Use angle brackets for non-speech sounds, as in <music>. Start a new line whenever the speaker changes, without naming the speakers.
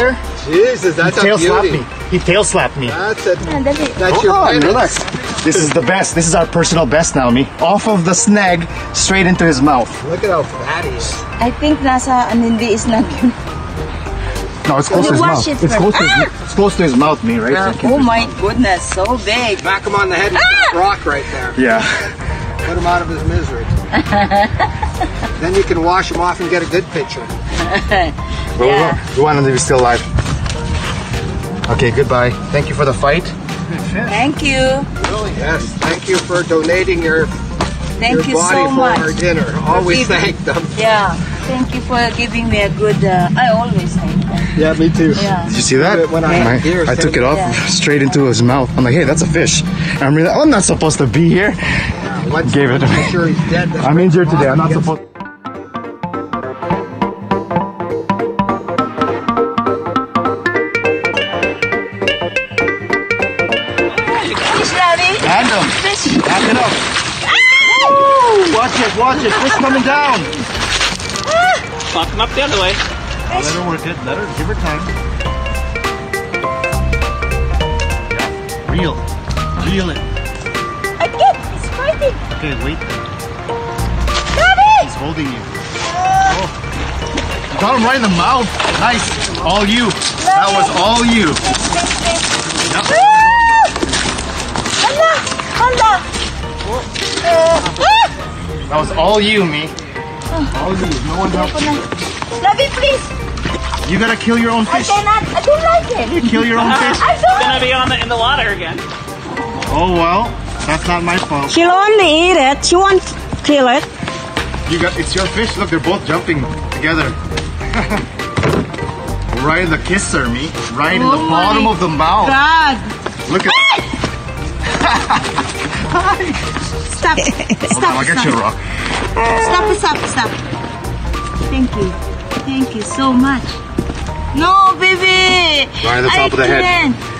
there?
Jesus, that's
Tail
a
slapped
beauty.
me. He tail slapped me.
That's a,
Ah,
that's
Hold
your
on,
penance.
relax. This is the best. This is our personal best now, me. Off of the snag, straight into his mouth.
Look at how fat he is.
I think nasa ano hindi is not yun.
No, it's close to his mouth.
it
It's close to his, it's close to his mouth, me, right? So
Oh
can-
my goodness, so big.
Back him on the head with
Ah!
that rock right there.
Yeah.
Put him out of his misery. <laughs> then you can wash him off and get a good picture. <laughs>
Well,
Yeah.
We want him to be still alive. Okay, goodbye. Thank you for the fight.
Thank you.
Yes, thank you for donating your,
Thank
your
you
body
so
for
much.
our dinner. Always
giving-
thank them.
Yeah. Thank you for giving me a good uh, I always thank them.
Yeah, me too.
Yeah.
Did you see that?
When I had
My-
deer,
I took it off
Yeah.
straight into his mouth. I'm like, hey, that's a fish. And I'm, really, I'm not supposed to be here.
Once
Gave it to
I'm
me.
sure he's dead. then
I'm injured today. I'm not
and get-
supposed. Him.
Fish.
Back it up. Ah! Watch it, watch it. Fish coming down.
Fuck him up the other way.
Let her work it. Let her give her time. Yeah. Reel. Reel it.
I get He's fighting.
Okay, wait.
Daddy.
He's holding you. Oh. You got him right in the mouth. Nice. All you. That was all you. Yep.
Hala. Hala. Ah!
That was all you, me. All you. No one helped.
Ayoko na. Labi, please.
You gotta kill your own fish.
I
fish.
cannot. I don't like it.
You kill your own fish.
I don't.
Gonna be on the in the water again.
Oh well, that's not my fault.
She'll only eat it. She won't kill it.
You got it's your fish. Look, they're both jumping together. <laughs> right in the kisser, me. Right in the
Oh
bottom of the mouth.
God.
Look at
Stop. <laughs>
Stop. I'll get you rock.
Stop, stop, stop. Thank you. Thank you so much. No, baby.
Right on the top
I
of the
can't.